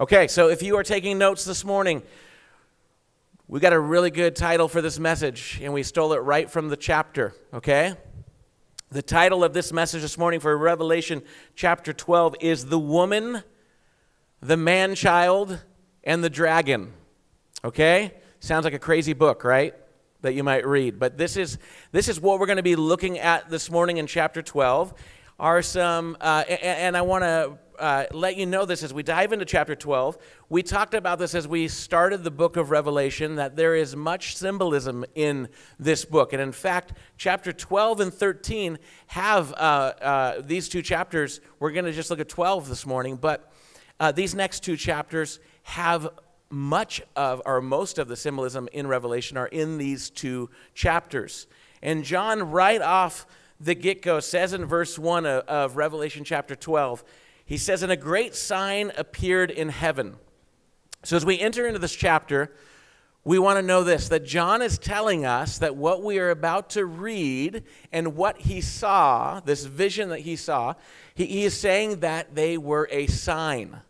Okay, so if you are taking notes this morning, we got a really good title for this message, and we stole it right from the chapter, okay? The title of this message this morning for Revelation chapter 12 is The Woman, the Man Child, and the Dragon, okay? Sounds like a crazy book, right? That you might read. But this is, this is what we're going to be looking at this morning in chapter 12. Are some, uh, and, and I want to uh, let you know this as we dive into chapter 12. We talked about this as we started the book of Revelation, that there is much symbolism in this book. And in fact, chapter 12 and 13 have uh, uh, these two chapters. We're going to just look at 12 this morning, but uh, these next two chapters have much of, or most of the symbolism in Revelation are in these two chapters. And John, right off the get go, says in verse 1 of, of Revelation chapter 12, he says, And a great sign appeared in heaven. So as we enter into this chapter, we want to know this that John is telling us that what we are about to read and what he saw, this vision that he saw, he, he is saying that they were a sign,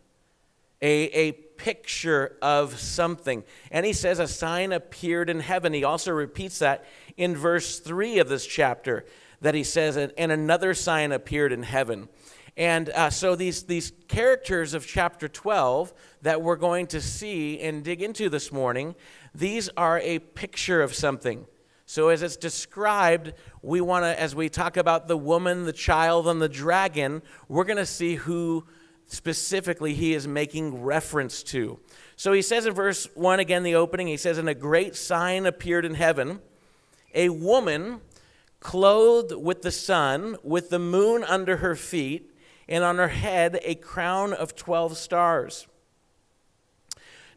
a, a picture of something. And he says a sign appeared in heaven. He also repeats that in verse 3 of this chapter, that he says, and another sign appeared in heaven. And uh, so these, these characters of chapter 12 that we're going to see and dig into this morning, these are a picture of something. So as it's described, we want to, as we talk about the woman, the child, and the dragon, we're going to see who specifically he is making reference to. So he says in verse 1 again, the opening, he says, And a great sign appeared in heaven, a woman clothed with the sun, with the moon under her feet and on her head a crown of 12 stars.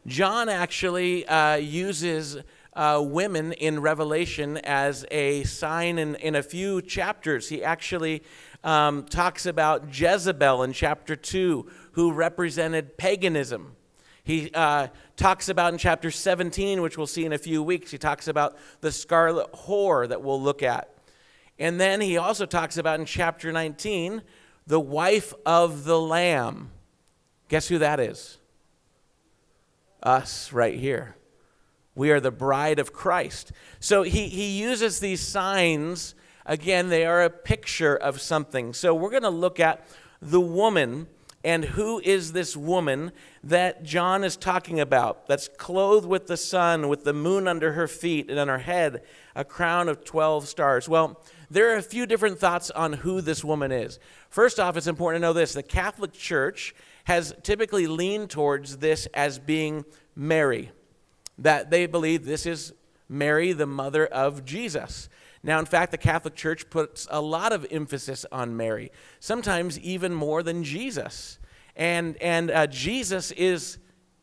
John actually uh, uses uh, women in Revelation as a sign in, in a few chapters. He actually um, talks about Jezebel in chapter 2, who represented paganism. He uh, talks about in chapter 17, which we'll see in a few weeks, he talks about the scarlet whore that we'll look at. And then he also talks about in chapter 19 the wife of the Lamb. Guess who that is? Us, right here. We are the bride of Christ. So he, he uses these signs. Again, they are a picture of something. So we're going to look at the woman and who is this woman that John is talking about that's clothed with the sun, with the moon under her feet, and on her head a crown of 12 stars? Well, there are a few different thoughts on who this woman is. First off, it's important to know this the Catholic Church has typically leaned towards this as being Mary, that they believe this is Mary, the mother of Jesus. Now, in fact, the Catholic Church puts a lot of emphasis on Mary, sometimes even more than Jesus. And, and uh, Jesus is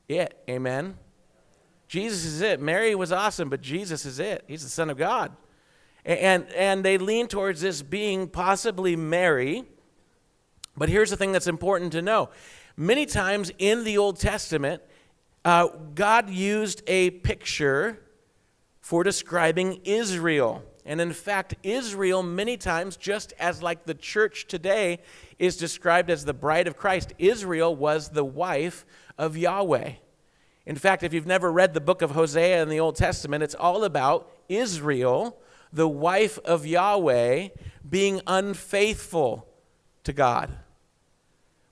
it. Amen? Jesus is it. Mary was awesome, but Jesus is it. He's the Son of God. And, and they lean towards this being possibly Mary. But here's the thing that's important to know many times in the Old Testament, uh, God used a picture for describing Israel. And in fact, Israel, many times, just as like the church today is described as the bride of Christ, Israel was the wife of Yahweh. In fact, if you've never read the book of Hosea in the Old Testament, it's all about Israel the wife of Yahweh being unfaithful to God.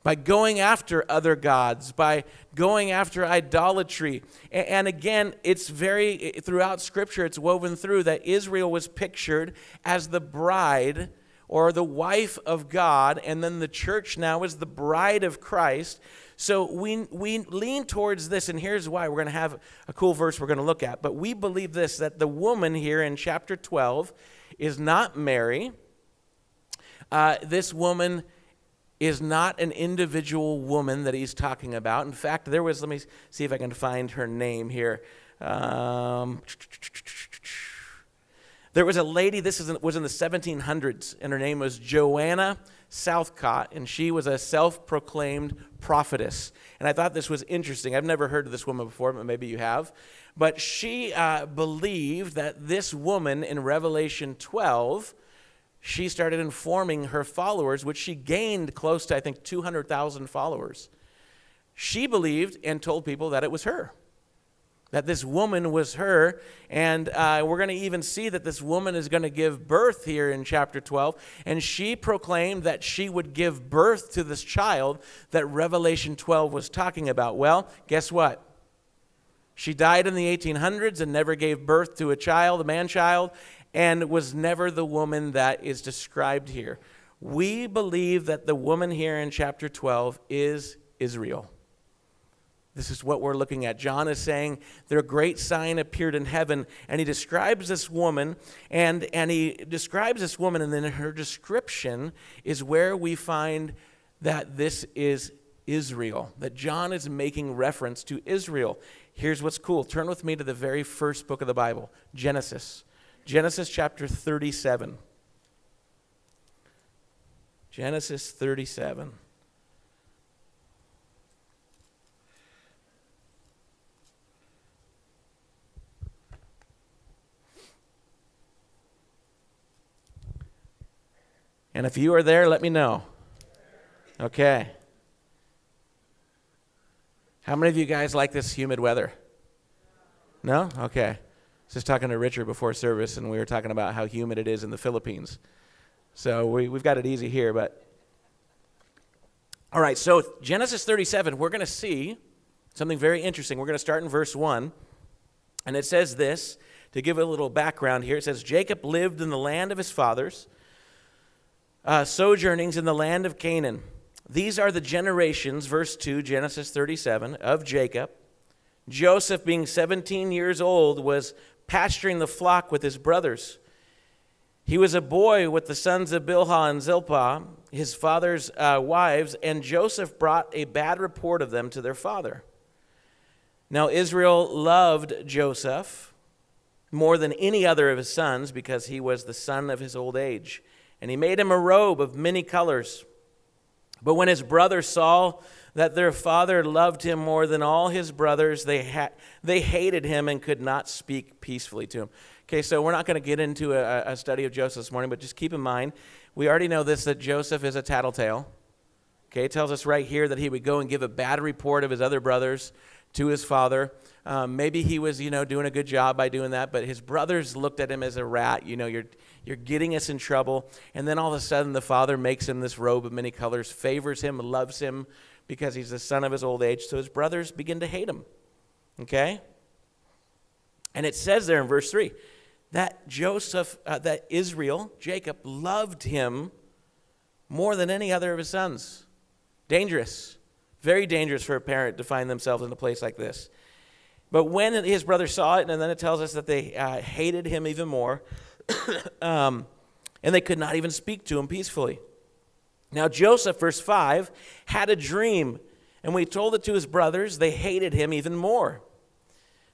By going after other gods, by going after idolatry. And again, it's very, throughout Scripture, it's woven through that Israel was pictured as the bride or the wife of God, and then the church now is the bride of Christ. So we, we lean towards this, and here's why. We're going to have a cool verse we're going to look at. But we believe this that the woman here in chapter 12 is not Mary. Uh, this woman is not an individual woman that he's talking about. In fact, there was, let me see if I can find her name here. Um, there was a lady, this is, was in the 1700s, and her name was Joanna Southcott, and she was a self proclaimed prophetess. And I thought this was interesting. I've never heard of this woman before, but maybe you have. But she uh, believed that this woman in Revelation 12, she started informing her followers, which she gained close to, I think, 200,000 followers. she believed and told people that it was her that this woman was her. And uh, we're going to even see that this woman is going to give birth here in chapter 12. And she proclaimed that she would give birth to this child that Revelation 12 was talking about. Well, guess what? She died in the 1800s and never gave birth to a child, a man child, and was never the woman that is described here. We believe that the woman here in chapter 12 is Israel. This is what we're looking at. John is saying their great sign appeared in heaven, and he describes this woman, and, and he describes this woman, and then her description is where we find that this is Israel, that John is making reference to Israel. Here's what's cool. Turn with me to the very first book of the Bible, Genesis. Genesis chapter 37. Genesis 37. And if you are there, let me know. Okay. How many of you guys like this humid weather? No? Okay. Just talking to Richard before service, and we were talking about how humid it is in the Philippines. So we, we've got it easy here, but. All right, so Genesis 37, we're going to see something very interesting. We're going to start in verse 1, and it says this to give a little background here. It says, Jacob lived in the land of his fathers uh, sojournings in the land of Canaan. These are the generations, verse 2, Genesis 37, of Jacob. Joseph, being 17 years old, was pasturing the flock with his brothers. He was a boy with the sons of Bilhah and Zilpah, his father's uh, wives, and Joseph brought a bad report of them to their father. Now, Israel loved Joseph more than any other of his sons because he was the son of his old age and he made him a robe of many colors. But when his brother saw that their father loved him more than all his brothers, they, ha- they hated him and could not speak peacefully to him. Okay, so we're not going to get into a, a study of Joseph this morning, but just keep in mind, we already know this that Joseph is a tattletale. Okay, it tells us right here that he would go and give a bad report of his other brothers to his father. Um, maybe he was, you know, doing a good job by doing that, but his brothers looked at him as a rat. You know, you're, you're getting us in trouble. And then all of a sudden, the father makes him this robe of many colors, favors him, loves him because he's the son of his old age. So his brothers begin to hate him. Okay? And it says there in verse 3 that Joseph, uh, that Israel, Jacob, loved him more than any other of his sons. Dangerous. Very dangerous for a parent to find themselves in a place like this. But when his brothers saw it, and then it tells us that they uh, hated him even more, um, and they could not even speak to him peacefully. Now, Joseph, verse 5, had a dream, and when he told it to his brothers, they hated him even more.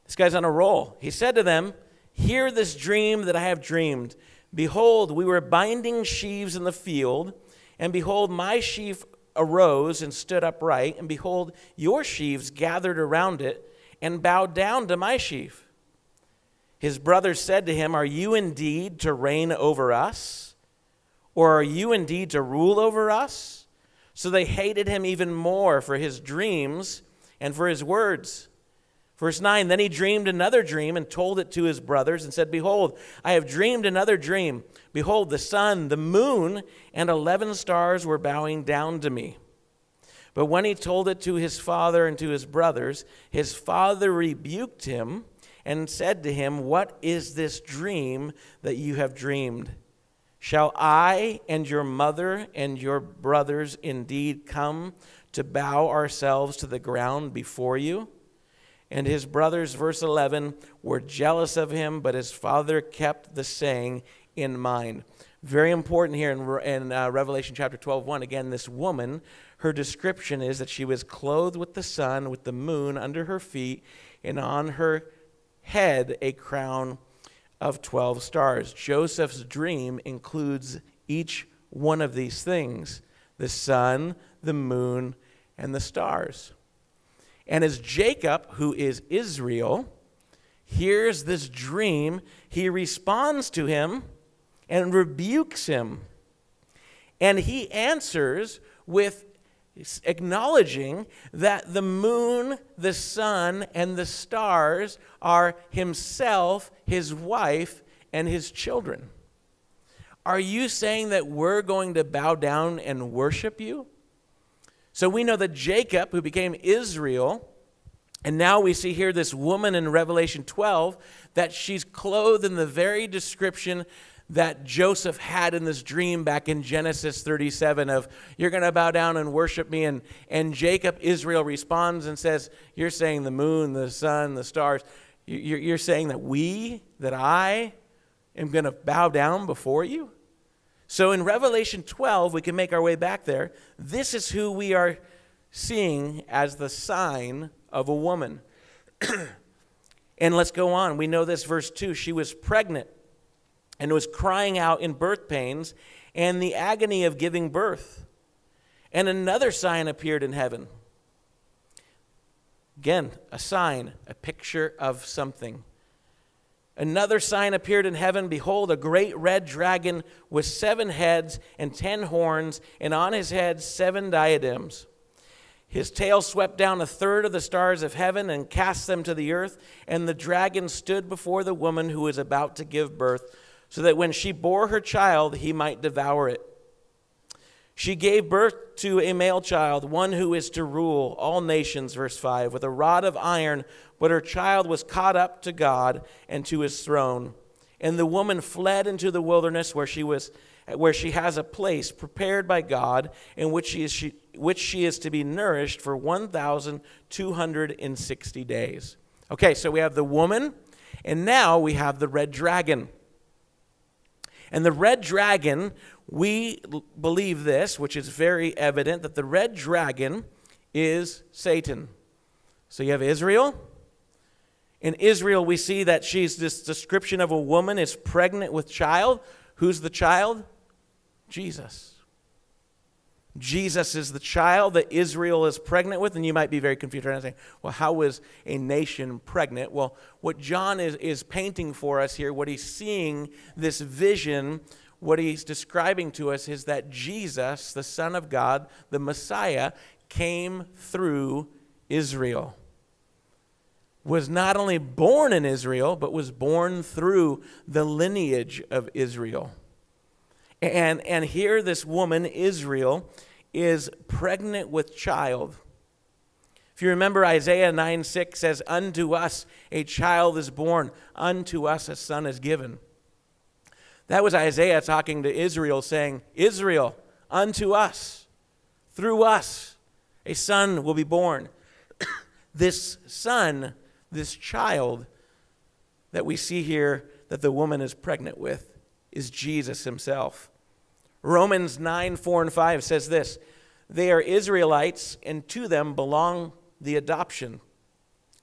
This guy's on a roll. He said to them, Hear this dream that I have dreamed. Behold, we were binding sheaves in the field, and behold, my sheaf arose and stood upright, and behold, your sheaves gathered around it and bowed down to my sheaf. His brothers said to him, Are you indeed to reign over us? Or are you indeed to rule over us? So they hated him even more for his dreams and for his words. Verse 9 Then he dreamed another dream and told it to his brothers and said, Behold, I have dreamed another dream. Behold, the sun, the moon, and eleven stars were bowing down to me. But when he told it to his father and to his brothers, his father rebuked him and said to him, What is this dream that you have dreamed? Shall I and your mother and your brothers indeed come to bow ourselves to the ground before you? And his brothers, verse 11, were jealous of him, but his father kept the saying in mind. Very important here in, in uh, Revelation chapter 12, 1. Again, this woman, her description is that she was clothed with the sun, with the moon under her feet, and on her head a crown of 12 stars. Joseph's dream includes each one of these things the sun, the moon, and the stars. And as Jacob, who is Israel, hears this dream, he responds to him and rebukes him. And he answers with acknowledging that the moon, the sun, and the stars are himself, his wife, and his children. Are you saying that we're going to bow down and worship you? So we know that Jacob, who became Israel, and now we see here this woman in Revelation 12 that she's clothed in the very description that Joseph had in this dream back in Genesis 37 of, You're going to bow down and worship me. And, and Jacob, Israel, responds and says, You're saying the moon, the sun, the stars. You're, you're saying that we, that I am going to bow down before you? So in Revelation 12, we can make our way back there. This is who we are seeing as the sign of a woman. and let's go on. We know this, verse 2. She was pregnant and was crying out in birth pains and the agony of giving birth. And another sign appeared in heaven. Again, a sign, a picture of something. Another sign appeared in heaven Behold, a great red dragon with seven heads and ten horns, and on his head seven diadems. His tail swept down a third of the stars of heaven and cast them to the earth. And the dragon stood before the woman who was about to give birth so that when she bore her child, he might devour it. She gave birth to a male child, one who is to rule all nations, verse 5, with a rod of iron, but her child was caught up to God and to his throne. And the woman fled into the wilderness where she was where she has a place prepared by God in which she is, she, which she is to be nourished for 1260 days. Okay, so we have the woman and now we have the red dragon. And the red dragon, we believe this, which is very evident, that the red dragon is Satan. So you have Israel. In Israel, we see that she's this description of a woman is pregnant with child. Who's the child? Jesus. Jesus is the child that Israel is pregnant with, and you might be very confused right now saying, well, how is a nation pregnant? Well, what John is, is painting for us here, what he's seeing, this vision, what he's describing to us is that Jesus, the Son of God, the Messiah, came through Israel. Was not only born in Israel, but was born through the lineage of Israel. And, and here, this woman, Israel, is pregnant with child. If you remember, Isaiah 9 6 says, Unto us a child is born, unto us a son is given. That was Isaiah talking to Israel, saying, Israel, unto us, through us, a son will be born. this son, this child that we see here that the woman is pregnant with, is Jesus himself. Romans 9, 4 and 5 says this They are Israelites, and to them belong the adoption,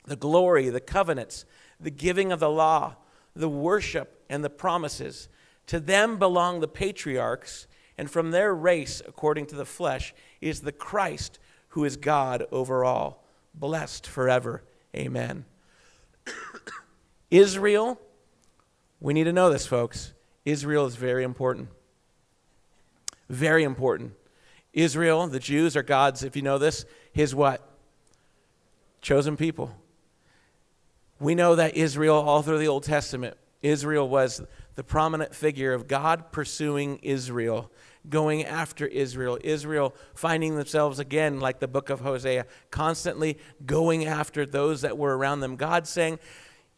the glory, the covenants, the giving of the law, the worship, and the promises. To them belong the patriarchs, and from their race, according to the flesh, is the Christ who is God over all, blessed forever. Amen. Israel, we need to know this, folks. Israel is very important. Very important. Israel, the Jews are God's, if you know this, his what? Chosen people. We know that Israel, all through the Old Testament, Israel was the prominent figure of God pursuing Israel, going after Israel. Israel finding themselves again, like the book of Hosea, constantly going after those that were around them. God saying,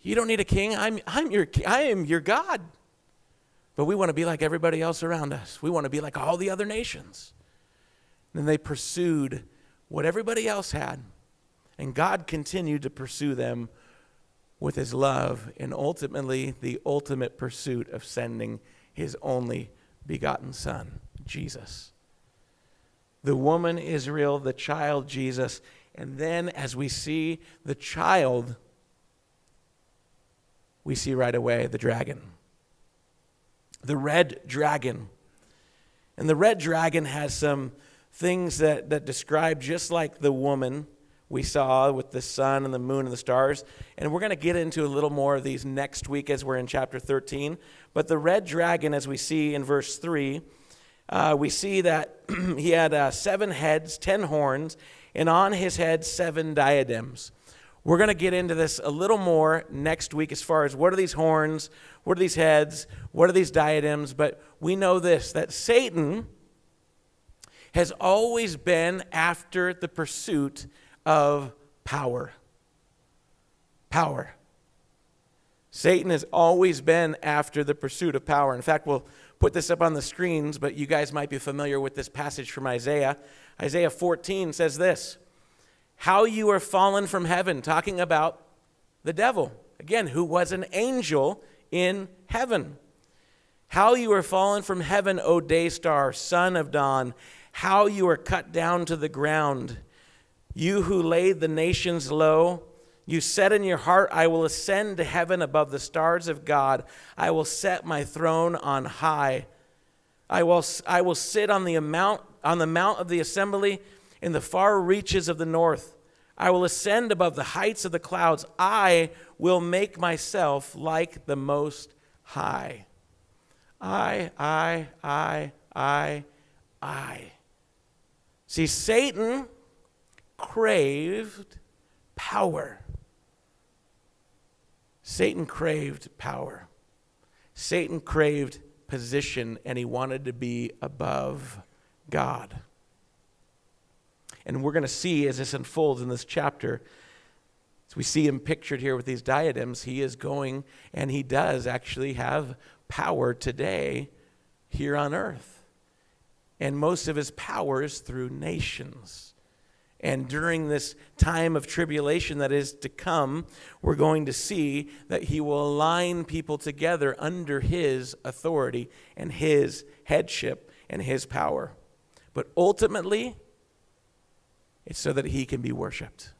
You don't need a king. I'm, I'm your, I am your God. But we want to be like everybody else around us. We want to be like all the other nations. And they pursued what everybody else had. And God continued to pursue them with his love and ultimately the ultimate pursuit of sending his only begotten Son, Jesus. The woman Israel, the child Jesus, and then as we see the child, we see right away the dragon the red dragon. And the red dragon has some things that, that describe just like the woman we saw with the sun and the moon and the stars. And we're going to get into a little more of these next week as we're in chapter 13. But the red dragon, as we see in verse 3, uh, we see that he had uh, seven heads, ten horns, and on his head, seven diadems. We're going to get into this a little more next week as far as what are these horns, what are these heads, what are these diadems, but we know this that Satan has always been after the pursuit of power. Power. Satan has always been after the pursuit of power. In fact, we'll put this up on the screens, but you guys might be familiar with this passage from Isaiah. Isaiah 14 says this How you are fallen from heaven, talking about the devil, again, who was an angel in heaven. How you are fallen from heaven, O day star, son of dawn, how you are cut down to the ground. You who laid the nations low, you said in your heart, I will ascend to heaven above the stars of God. I will set my throne on high. I will, I will sit on the, mount, on the mount of the assembly in the far reaches of the north. I will ascend above the heights of the clouds. I will make myself like the Most High. I, I, I, I, I. See, Satan craved power. Satan craved power. Satan craved position and he wanted to be above God. And we're going to see as this unfolds in this chapter, as we see him pictured here with these diadems, he is going and he does actually have power today here on earth. And most of his power is through nations. And during this time of tribulation that is to come, we're going to see that he will align people together under his authority and his headship and his power. But ultimately, it's so that he can be worshiped.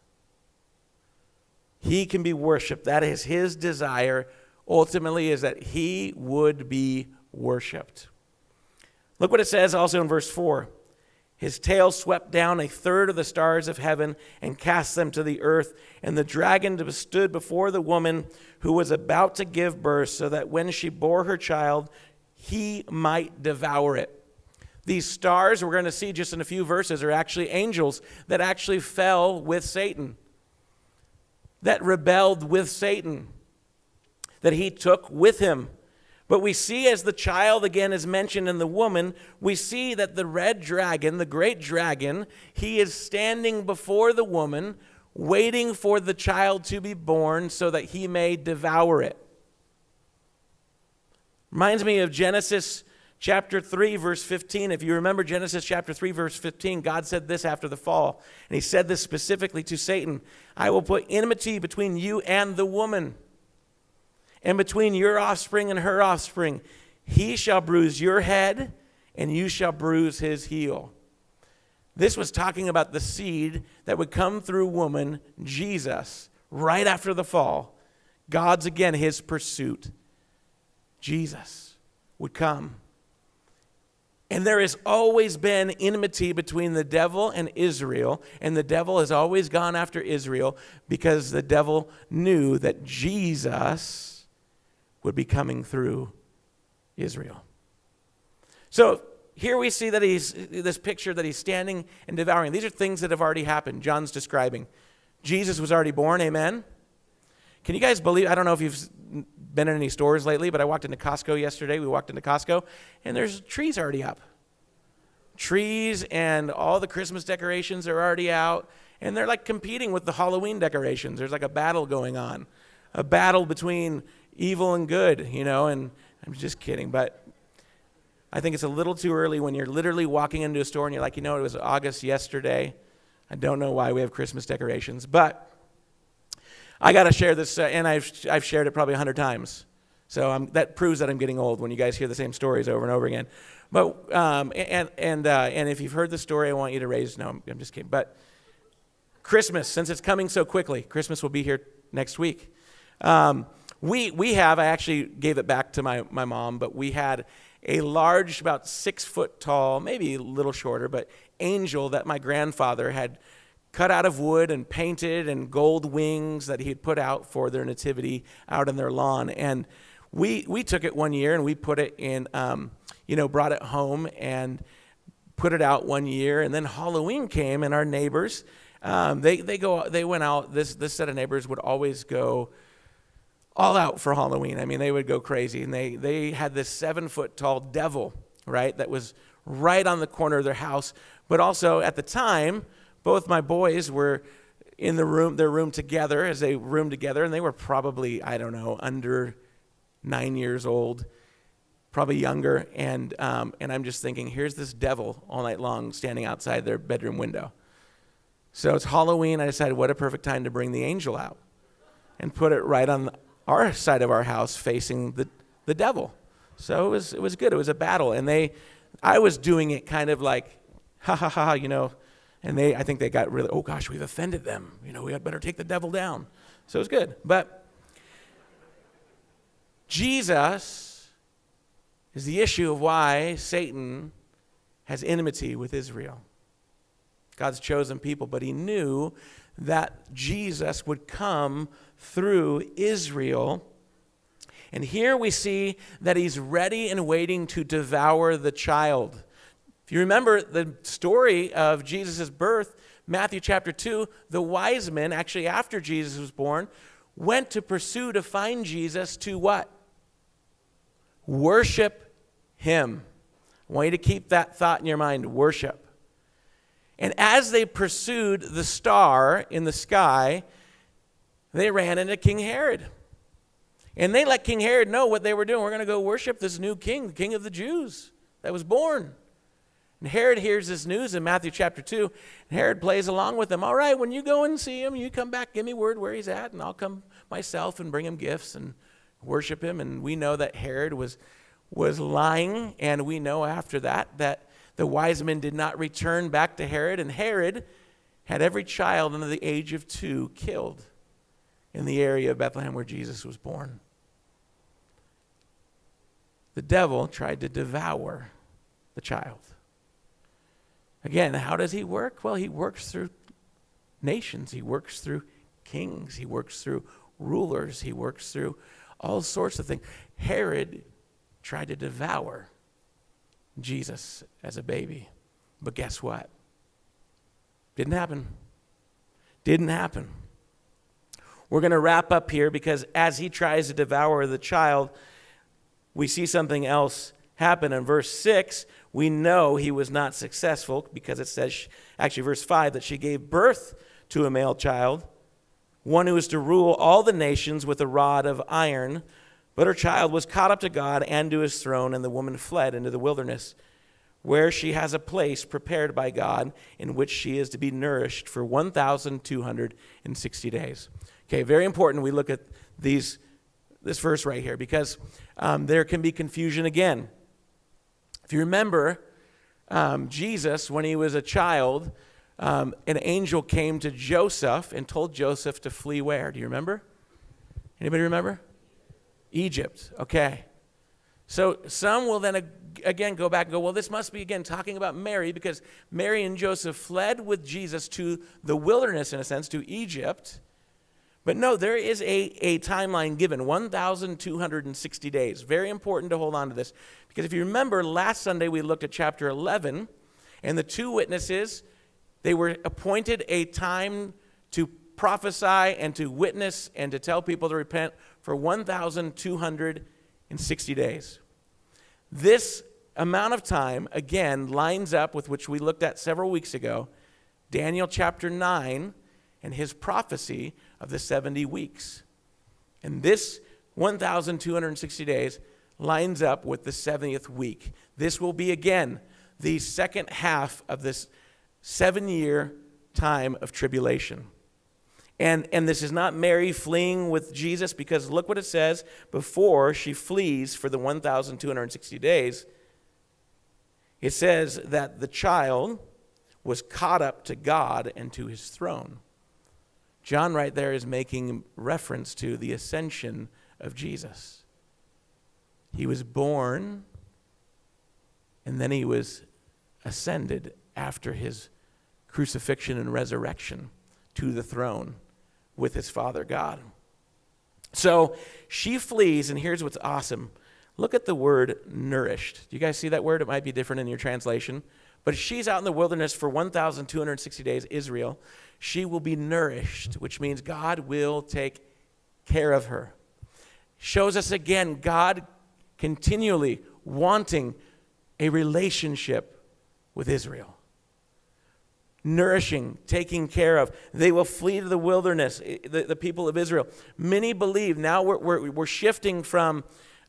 He can be worshiped. That is his desire, ultimately, is that he would be worshiped. Look what it says also in verse 4. His tail swept down a third of the stars of heaven and cast them to the earth. And the dragon stood before the woman who was about to give birth, so that when she bore her child, he might devour it. These stars, we're going to see just in a few verses, are actually angels that actually fell with Satan, that rebelled with Satan, that he took with him. But we see as the child again is mentioned in the woman, we see that the red dragon, the great dragon, he is standing before the woman, waiting for the child to be born so that he may devour it. Reminds me of Genesis chapter 3, verse 15. If you remember Genesis chapter 3, verse 15, God said this after the fall. And he said this specifically to Satan I will put enmity between you and the woman and between your offspring and her offspring. He shall bruise your head, and you shall bruise his heel. This was talking about the seed that would come through woman, Jesus, right after the fall. God's again his pursuit. Jesus would come. And there has always been enmity between the devil and Israel, and the devil has always gone after Israel because the devil knew that Jesus would be coming through Israel. So here we see that he's this picture that he's standing and devouring. These are things that have already happened. John's describing. Jesus was already born, amen. Can you guys believe? I don't know if you've been in any stores lately, but I walked into Costco yesterday. We walked into Costco, and there's trees already up. Trees and all the Christmas decorations are already out, and they're like competing with the Halloween decorations. There's like a battle going on, a battle between evil and good, you know, and I'm just kidding, but I think it's a little too early when you're literally walking into a store and you're like, you know, it was August yesterday. I don't know why we have Christmas decorations, but I got to share this, uh, and I've, I've shared it probably a hundred times. So I'm, that proves that I'm getting old when you guys hear the same stories over and over again. But um, and and uh, and if you've heard the story, I want you to raise. No, I'm, I'm just kidding. But Christmas, since it's coming so quickly, Christmas will be here next week. Um, we, we have, I actually gave it back to my, my mom, but we had a large, about six foot tall, maybe a little shorter, but angel that my grandfather had cut out of wood and painted and gold wings that he had put out for their nativity out in their lawn. And we, we took it one year and we put it in, um, you know, brought it home and put it out one year. And then Halloween came and our neighbors, um, they, they, go, they went out, this, this set of neighbors would always go all out for Halloween. I mean, they would go crazy. And they, they had this seven foot tall devil, right, that was right on the corner of their house. But also at the time, both my boys were in the room, their room together as they roomed together, and they were probably, I don't know, under nine years old, probably younger. And, um, and I'm just thinking, here's this devil all night long standing outside their bedroom window. So it's Halloween. I decided what a perfect time to bring the angel out and put it right on our side of our house facing the, the devil. So it was, it was good. It was a battle. And they, I was doing it kind of like, ha ha ha, you know, and they, I think they got really, oh gosh, we've offended them. You know, we had better take the devil down. So it was good. But Jesus is the issue of why Satan has enmity with Israel. God's chosen people, but he knew that Jesus would come through Israel. And here we see that he's ready and waiting to devour the child. If you remember the story of Jesus' birth, Matthew chapter 2, the wise men, actually after Jesus was born, went to pursue to find Jesus to what? Worship him. I want you to keep that thought in your mind worship. And as they pursued the star in the sky, they ran into King Herod. And they let King Herod know what they were doing. We're going to go worship this new king, the king of the Jews that was born. And Herod hears this news in Matthew chapter 2. And Herod plays along with them. All right, when you go and see him, you come back, give me word where he's at, and I'll come myself and bring him gifts and worship him. And we know that Herod was, was lying. And we know after that that the wise men did not return back to Herod, and Herod had every child under the age of two killed in the area of Bethlehem where Jesus was born. The devil tried to devour the child. Again, how does he work? Well, he works through nations, he works through kings, he works through rulers, he works through all sorts of things. Herod tried to devour Jesus as a baby. But guess what? Didn't happen. Didn't happen. We're going to wrap up here because as he tries to devour the child, we see something else happen. In verse 6, we know he was not successful because it says, actually, verse 5, that she gave birth to a male child, one who is to rule all the nations with a rod of iron. But her child was caught up to God and to his throne, and the woman fled into the wilderness, where she has a place prepared by God in which she is to be nourished for 1,260 days. Okay, very important we look at these, this verse right here because um, there can be confusion again. If you remember, um, Jesus, when he was a child, um, an angel came to Joseph and told Joseph to flee where? Do you remember? Anybody remember? Egypt. Okay. So some will then again go back and go, well, this must be again talking about Mary because Mary and Joseph fled with Jesus to the wilderness, in a sense, to Egypt. But no, there is a, a timeline given 1,260 days. Very important to hold on to this. Because if you remember, last Sunday we looked at chapter 11, and the two witnesses, they were appointed a time to prophesy and to witness and to tell people to repent for 1,260 days. This amount of time, again, lines up with which we looked at several weeks ago Daniel chapter 9 and his prophecy of the 70 weeks. And this 1,260 days lines up with the 70th week. This will be, again, the second half of this seven year time of tribulation. And, and this is not Mary fleeing with Jesus because look what it says before she flees for the 1,260 days. It says that the child was caught up to God and to his throne. John, right there, is making reference to the ascension of Jesus. He was born and then he was ascended after his crucifixion and resurrection to the throne with his Father God. So she flees, and here's what's awesome. Look at the word nourished. Do you guys see that word? It might be different in your translation. But she's out in the wilderness for 1,260 days, Israel. She will be nourished, which means God will take care of her. Shows us again God continually wanting a relationship with Israel. Nourishing, taking care of. They will flee to the wilderness, eh, the, the people of Israel. Many believe now we're, we're, we're shifting from,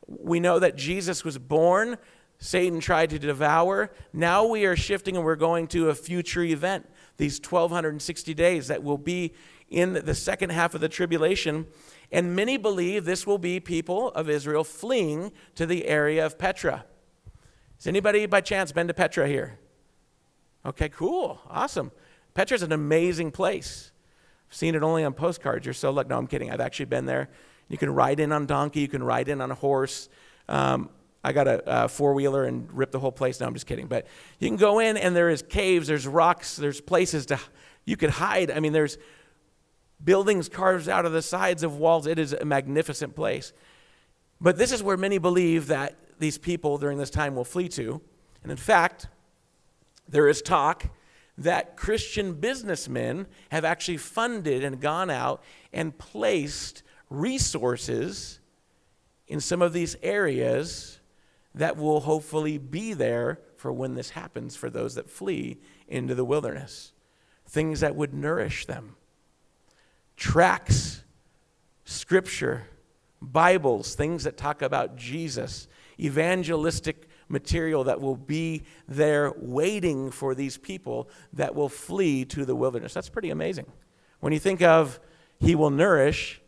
we know that Jesus was born, Satan tried to devour. Now we are shifting and we're going to a future event, these 1260 days that will be in the second half of the tribulation. And many believe this will be people of Israel fleeing to the area of Petra. Has anybody by chance been to Petra here? Okay, cool. Awesome. Petra's an amazing place. I've seen it only on postcards. You're so lucky. No, I'm kidding. I've actually been there. You can ride in on donkey, you can ride in on a horse. Um, I got a, a four wheeler and rip the whole place. No, I'm just kidding. But you can go in and there is caves, there's rocks, there's places to you could hide. I mean, there's buildings carved out of the sides of walls. It is a magnificent place. But this is where many believe that these people during this time will flee to. And in fact, there is talk that Christian businessmen have actually funded and gone out and placed resources in some of these areas that will hopefully be there for when this happens for those that flee into the wilderness. Things that would nourish them tracts, scripture, Bibles, things that talk about Jesus, evangelistic material that will be there waiting for these people that will flee to the wilderness. That's pretty amazing. When you think of He will nourish,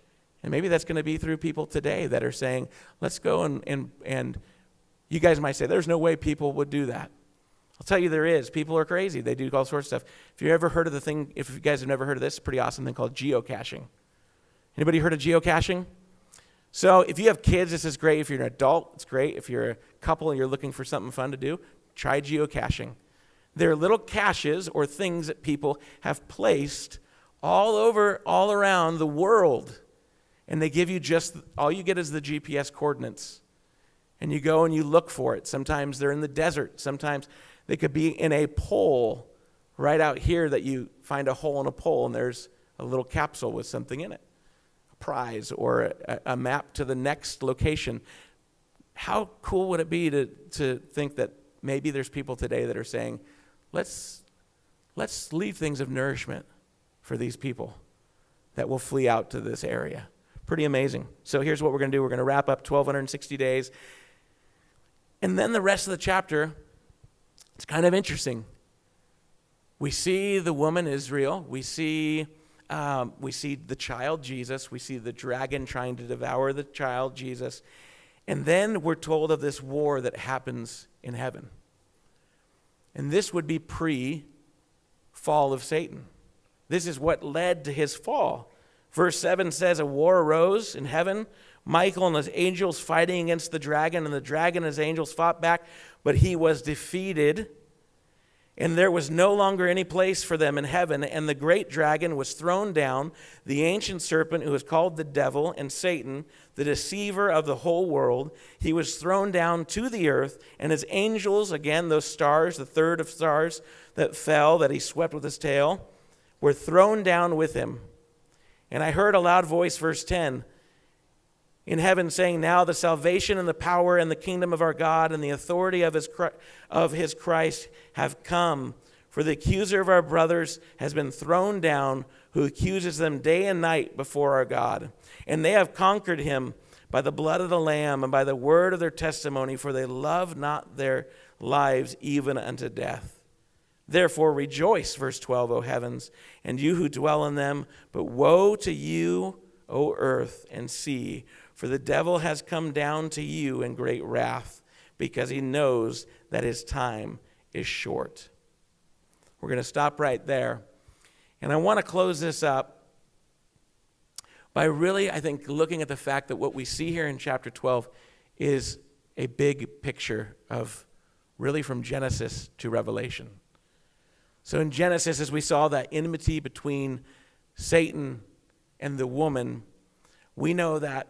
and maybe that's going to be through people today that are saying, let's go and, and, and you guys might say, there's no way people would do that. I'll tell you there is. People are crazy. They do all sorts of stuff. If you ever heard of the thing, if you guys have never heard of this, pretty awesome thing called geocaching. Anybody heard of geocaching? So if you have kids, this is great. If you're an adult, it's great. If you're a couple and you're looking for something fun to do, try geocaching. There are little caches or things that people have placed all over, all around the world. And they give you just, all you get is the GPS coordinates. And you go and you look for it. Sometimes they're in the desert. Sometimes they could be in a pole right out here that you find a hole in a pole and there's a little capsule with something in it, a prize or a, a map to the next location. How cool would it be to, to think that maybe there's people today that are saying, let's, let's leave things of nourishment for these people that will flee out to this area? Pretty amazing. So here's what we're going to do we're going to wrap up 1,260 days. And then the rest of the chapter it's kind of interesting. We see the woman Israel. We see, um, we see the child Jesus. We see the dragon trying to devour the child Jesus. And then we're told of this war that happens in heaven. And this would be pre fall of Satan. This is what led to his fall. Verse 7 says, A war arose in heaven. Michael and his angels fighting against the dragon, and the dragon and his angels fought back, but he was defeated. And there was no longer any place for them in heaven. And the great dragon was thrown down, the ancient serpent who is called the devil and Satan, the deceiver of the whole world. He was thrown down to the earth, and his angels, again, those stars, the third of stars that fell, that he swept with his tail, were thrown down with him. And I heard a loud voice, verse 10 in heaven, saying, Now the salvation and the power and the kingdom of our God and the authority of his, of his Christ have come. For the accuser of our brothers has been thrown down, who accuses them day and night before our God. And they have conquered him by the blood of the Lamb and by the word of their testimony, for they love not their lives even unto death. Therefore rejoice, verse 12, O heavens, and you who dwell in them. But woe to you, O earth and sea for the devil has come down to you in great wrath because he knows that his time is short. We're going to stop right there. And I want to close this up by really, I think, looking at the fact that what we see here in chapter 12 is a big picture of really from Genesis to Revelation. So in Genesis, as we saw that enmity between Satan and the woman we know that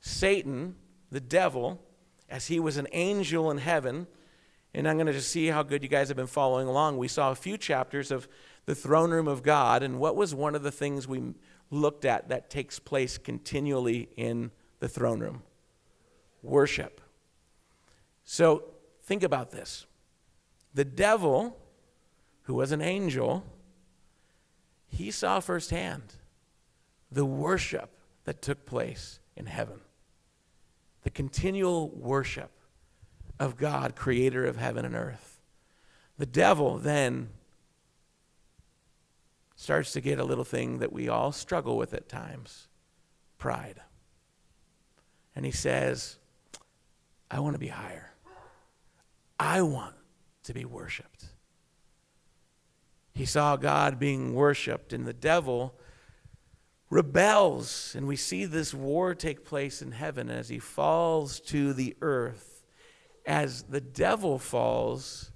Satan, the devil, as he was an angel in heaven, and I'm going to just see how good you guys have been following along. We saw a few chapters of the throne room of God, and what was one of the things we looked at that takes place continually in the throne room? Worship. So think about this. The devil, who was an angel, he saw firsthand the worship that took place in heaven. The continual worship of God, creator of heaven and earth. The devil then starts to get a little thing that we all struggle with at times pride. And he says, I want to be higher. I want to be worshiped. He saw God being worshiped, and the devil rebels. And we see this war take place in heaven as he falls to the earth. As the devil falls,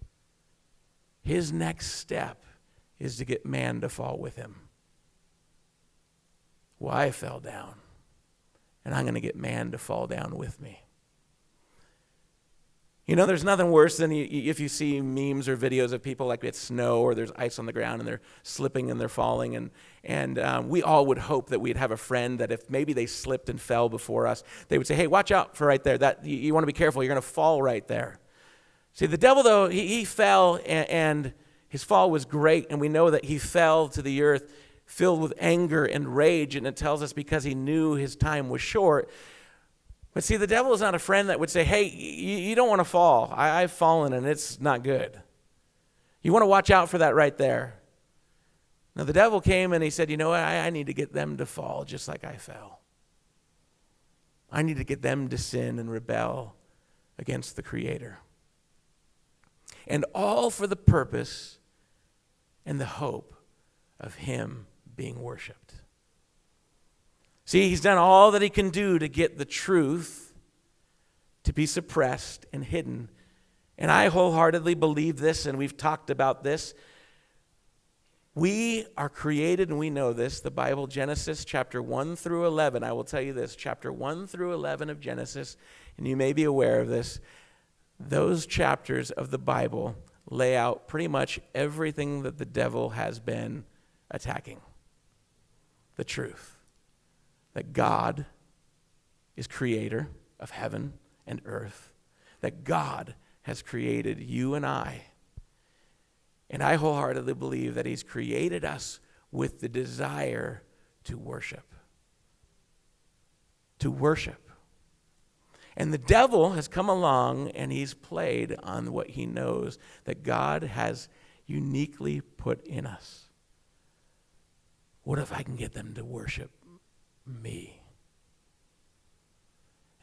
his next step is to get man to fall with him. Well, I fell down, and I'm going to get man to fall down with me. You know, there's nothing worse than you, if you see memes or videos of people like it's snow or there's ice on the ground and they're slipping and they're falling. And, and um, we all would hope that we'd have a friend that if maybe they slipped and fell before us, they would say, hey, watch out for right there. That, you, you want to be careful. You're going to fall right there. See, the devil, though, he, he fell and, and his fall was great. And we know that he fell to the earth filled with anger and rage. And it tells us because he knew his time was short. But see, the devil is not a friend that would say, hey, you, you don't want to fall. I, I've fallen and it's not good. You want to watch out for that right there. Now, the devil came and he said, You know what? I, I, need to get them to fall just like I fell. I need to get them to sin and rebel against the Creator. And all for the purpose and the hope of Him being worshiped. See, he's done all that he can do to get the truth to be suppressed and hidden. And I wholeheartedly believe this, and we've talked about this. We are created, and we know this. The Bible, Genesis chapter 1 through 11, I will tell you this chapter 1 through 11 of Genesis, and you may be aware of this. Those chapters of the Bible lay out pretty much everything that the devil has been attacking the truth that God is creator of heaven and earth, that God has created you and I. And I wholeheartedly believe that He's created us with the desire to worship. To worship. And the devil has come along and he's played on what he knows that God has uniquely put in us. What if I can get them to worship me.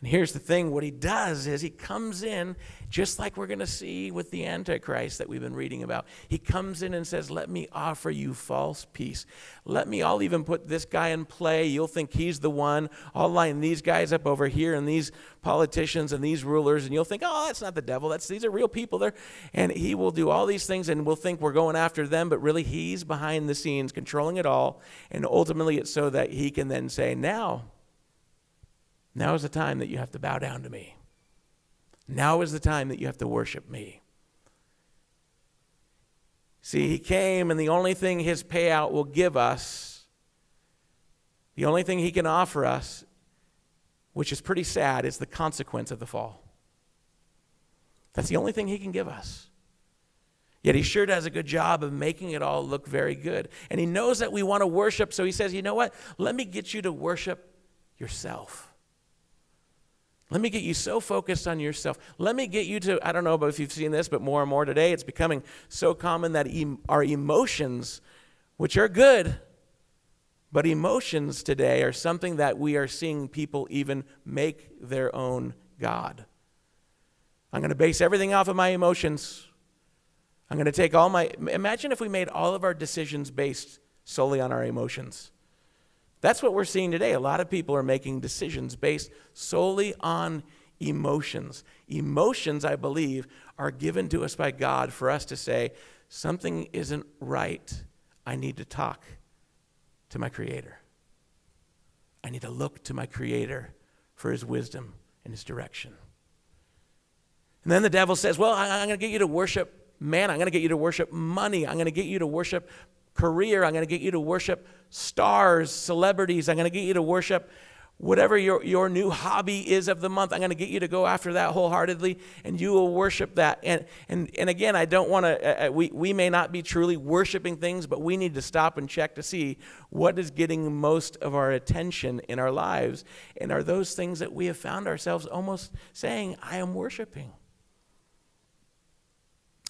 And here's the thing what he does is he comes in, just like we're going to see with the Antichrist that we've been reading about. He comes in and says, Let me offer you false peace. Let me, I'll even put this guy in play. You'll think he's the one. I'll line these guys up over here and these politicians and these rulers, and you'll think, Oh, that's not the devil. That's, these are real people there. And he will do all these things, and we'll think we're going after them, but really he's behind the scenes controlling it all. And ultimately, it's so that he can then say, Now, now is the time that you have to bow down to me. Now is the time that you have to worship me. See, he came, and the only thing his payout will give us, the only thing he can offer us, which is pretty sad, is the consequence of the fall. That's the only thing he can give us. Yet he sure does a good job of making it all look very good. And he knows that we want to worship, so he says, You know what? Let me get you to worship yourself. Let me get you so focused on yourself. Let me get you to, I don't know if you've seen this, but more and more today, it's becoming so common that em- our emotions, which are good, but emotions today are something that we are seeing people even make their own God. I'm going to base everything off of my emotions. I'm going to take all my. Imagine if we made all of our decisions based solely on our emotions. That's what we're seeing today. A lot of people are making decisions based solely on emotions. Emotions, I believe, are given to us by God for us to say, something isn't right. I need to talk to my Creator. I need to look to my Creator for His wisdom and His direction. And then the devil says, Well, I'm going to get you to worship man. I'm going to get you to worship money. I'm going to get you to worship career. I'm going to get you to worship stars, celebrities. I'm going to get you to worship whatever your, your new hobby is of the month. I'm going to get you to go after that wholeheartedly and you will worship that. And, and, and again, I don't want to, uh, uh, we, we may not be truly worshiping things, but we need to stop and check to see what is getting most of our attention in our lives. And are those things that we have found ourselves almost saying, I am worshiping?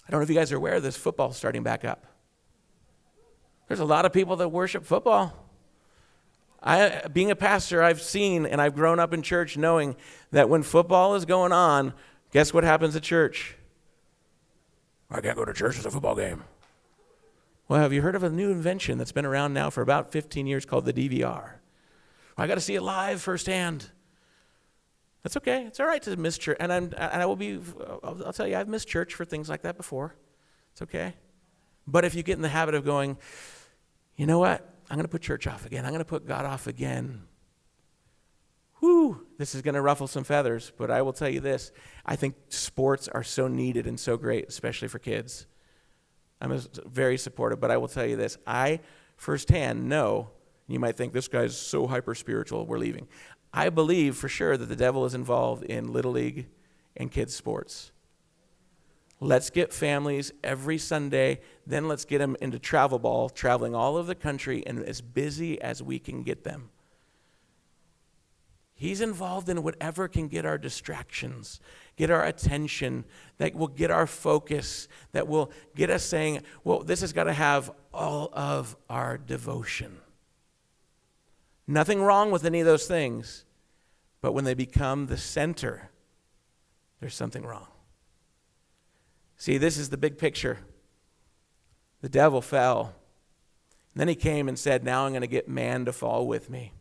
I don't know if you guys are aware of this football starting back up. There's a lot of people that worship football. I, being a pastor, I've seen and I've grown up in church knowing that when football is going on, guess what happens at church? I can't go to church, it's a football game. Well, have you heard of a new invention that's been around now for about 15 years called the DVR? I got to see it live firsthand. That's okay. It's all right to miss church. And, I'm, and I will be, I'll, I'll tell you, I've missed church for things like that before. It's okay. But if you get in the habit of going, you know what? I'm going to put church off again. I'm going to put God off again. Whew, this is going to ruffle some feathers, but I will tell you this. I think sports are so needed and so great, especially for kids. I'm very supportive, but I will tell you this. I firsthand know, you might think this guy's so hyper spiritual, we're leaving. I believe for sure that the devil is involved in Little League and kids' sports. Let's get families every Sunday, then let's get them into travel ball, traveling all over the country and as busy as we can get them. He's involved in whatever can get our distractions, get our attention, that will get our focus, that will get us saying, well, this has got to have all of our devotion. Nothing wrong with any of those things. But when they become the center, there's something wrong. See, this is the big picture. The devil fell. And then he came and said, Now I'm going to get man to fall with me.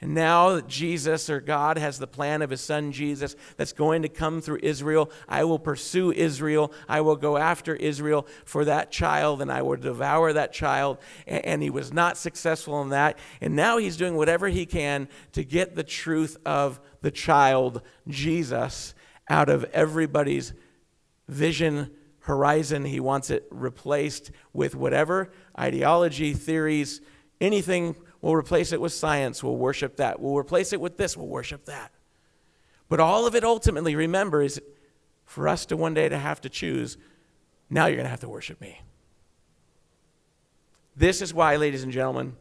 And now that Jesus or God has the plan of his son Jesus that's going to come through Israel, I will pursue Israel. I will go after Israel for that child and I will devour that child. And he was not successful in that. And now he's doing whatever he can to get the truth of the child, Jesus, out of everybody's vision horizon. He wants it replaced with whatever ideology, theories, anything We'll replace it with science. We'll worship that. We'll replace it with this. We'll worship that. But all of it ultimately, remember, is for us to one day to have to choose, now you're going to have to worship me. This is why, ladies and gentlemen,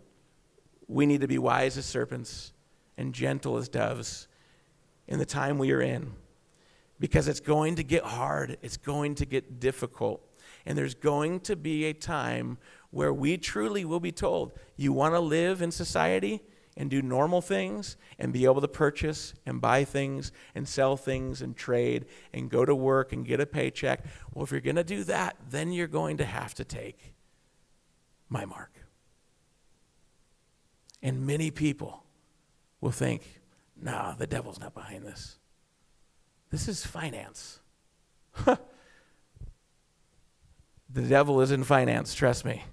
we need to be wise as serpents and gentle as doves in the time we are in. Because it's going to get hard, it's going to get difficult, and there's going to be a time where we truly will be told, you want to live in society and do normal things and be able to purchase and buy things and sell things and trade and go to work and get a paycheck. Well, if you're going to do that, then you're going to have to take my mark. And many people will think, nah, the devil's not behind this. This is finance. the devil is in finance, trust me.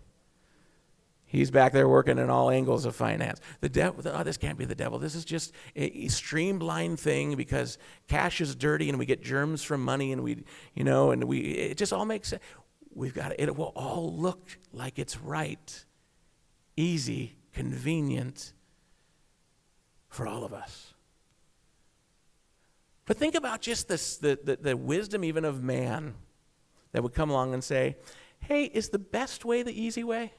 He's back there working in all angles of finance. The devil, oh, this can't be the devil. This is just a streamlined thing because cash is dirty and we get germs from money and we, you know, and we, it just all makes sense. We've got, it will all look like it's right, easy, convenient for all of us. But think about just this, the, the, the wisdom even of man that would come along and say, hey, is the best way the easy way?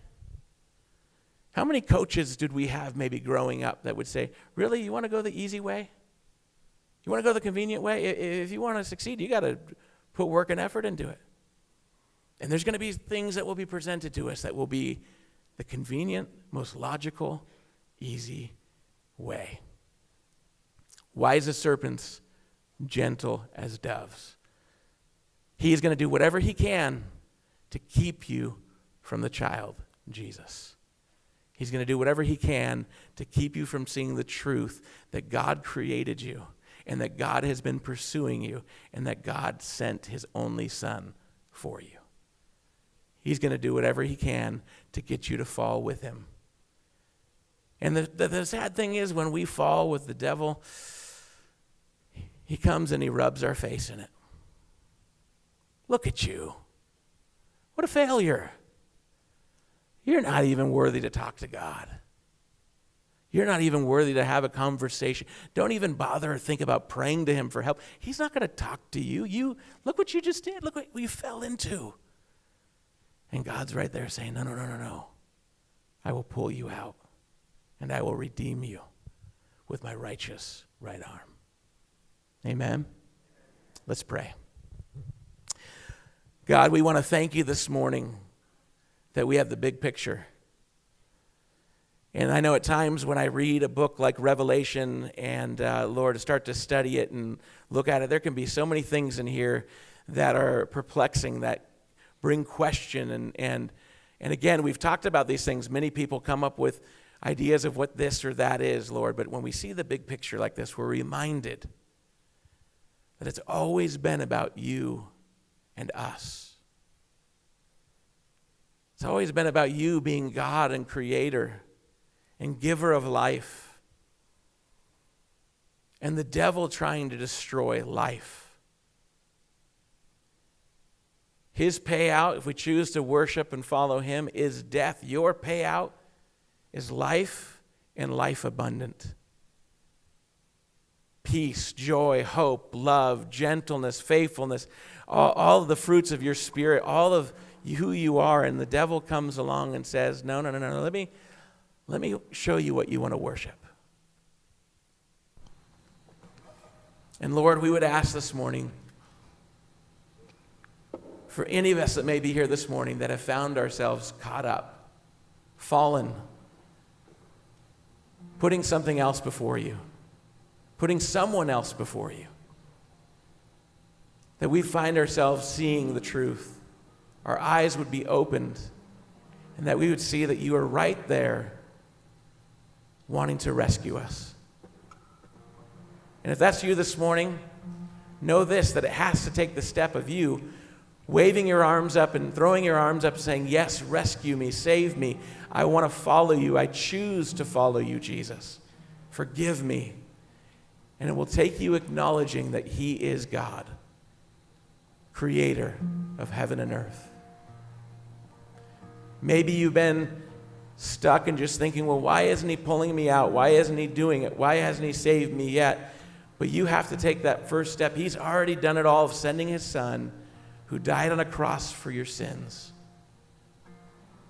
How many coaches did we have maybe growing up that would say, Really, you want to go the easy way? You want to go the convenient way? If you want to succeed, you got to put work and effort into it. And there's going to be things that will be presented to us that will be the convenient, most logical, easy way. Wise as serpents, gentle as doves. He is going to do whatever he can to keep you from the child, Jesus. He's going to do whatever he can to keep you from seeing the truth that God created you and that God has been pursuing you and that God sent his only son for you. He's going to do whatever he can to get you to fall with him. And the, the, the sad thing is, when we fall with the devil, he comes and he rubs our face in it. Look at you. What a failure. You're not even worthy to talk to God. You're not even worthy to have a conversation. Don't even bother or think about praying to him for help. He's not going to talk to you. You look what you just did. Look what you fell into. And God's right there saying, "No, no, no, no, no. I will pull you out and I will redeem you with my righteous right arm." Amen. Let's pray. God, we want to thank you this morning that we have the big picture. And I know at times when I read a book like Revelation and, uh, Lord, start to study it and look at it, there can be so many things in here that are perplexing, that bring question. And, and, and again, we've talked about these things. Many people come up with ideas of what this or that is, Lord. But when we see the big picture like this, we're reminded that it's always been about you and us. It's always been about you being God and creator and giver of life, and the devil trying to destroy life. His payout, if we choose to worship and follow him, is death. Your payout is life and life abundant. Peace, joy, hope, love, gentleness, faithfulness, all, all the fruits of your spirit, all of who you are. And the devil comes along and says, No, no, no, no, let me, let me show you what you want to worship. And Lord, we would ask this morning for any of us that may be here this morning that have found ourselves caught up, fallen, putting something else before you, putting someone else before you, that we find ourselves seeing the truth, our eyes would be opened, and that we would see that you are right there wanting to rescue us. And if that's you this morning, know this that it has to take the step of you waving your arms up and throwing your arms up saying, Yes, rescue me, save me. I want to follow you. I choose to follow you, Jesus. Forgive me. And it will take you acknowledging that He is God, creator of heaven and earth. Maybe you've been stuck and just thinking, well, why isn't he pulling me out? Why isn't he doing it? Why hasn't he saved me yet? But you have to take that first step. He's already done it all of sending his son who died on a cross for your sins,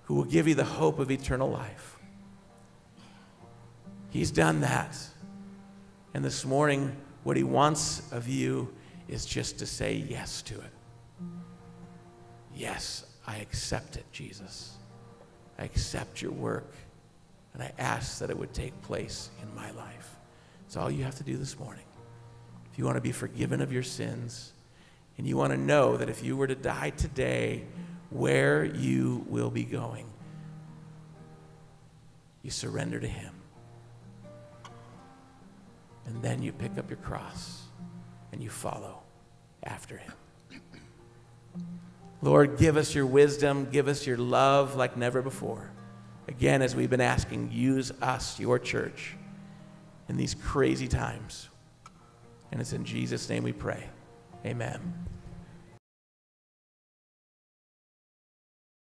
who will give you the hope of eternal life. He's done that. And this morning, what he wants of you is just to say yes to it. Yes, I accept it, Jesus. I accept your work, and I ask that it would take place in my life. It's all you have to do this morning. If you want to be forgiven of your sins, and you want to know that if you were to die today, where you will be going, you surrender to Him. And then you pick up your cross and you follow after Him. Lord, give us your wisdom, give us your love like never before. Again, as we've been asking, use us, your church, in these crazy times. And it's in Jesus' name we pray. Amen.